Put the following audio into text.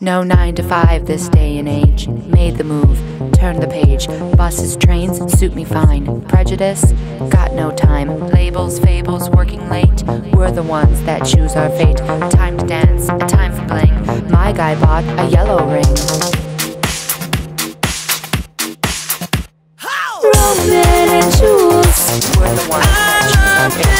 No 9 to 5 this day and age. Made the move, turned the page. Buses, trains, suit me fine. Prejudice? Got no time. Labels, fables, working late. We're the ones that choose our fate. Time to dance, a time for bling. My guy bought a yellow ring. Roman and Jules. We're the ones that choose our fate.